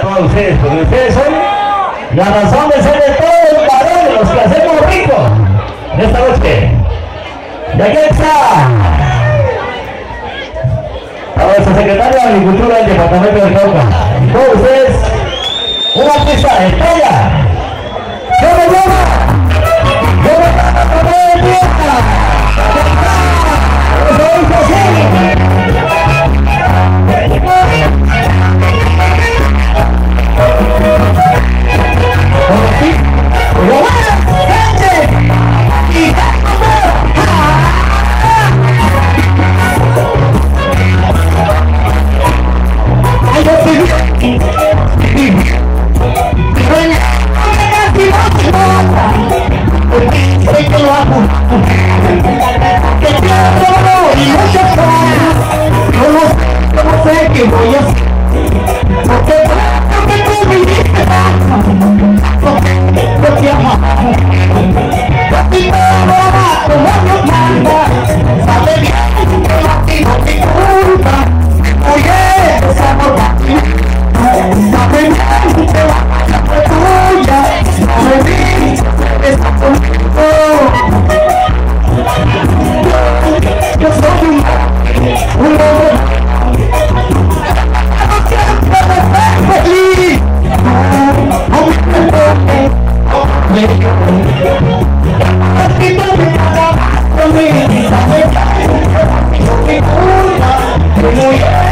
Todo ustedes, porque ustedes son la razón de ser de todos los varones, los que hacemos ricos de esta noche. Y aquí está a nuestra secretaria de Agricultura del Departamento de Cauca. Y todos ustedes Yeah.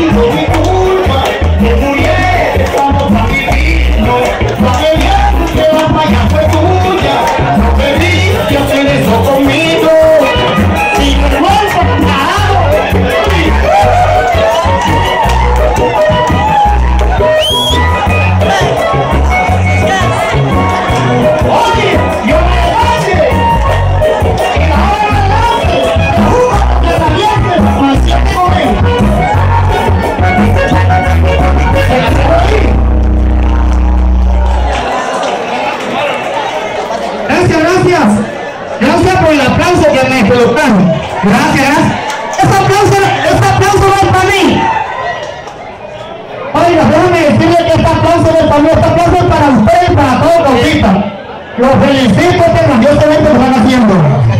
people. por el aplauso que me colocaron. Gracias. Este aplauso, este aplauso no es para mí. Oiga, déjame decirle que este aplauso no es para mí, este aplauso es para ustedes y para todos los Los felicito lo están haciendo.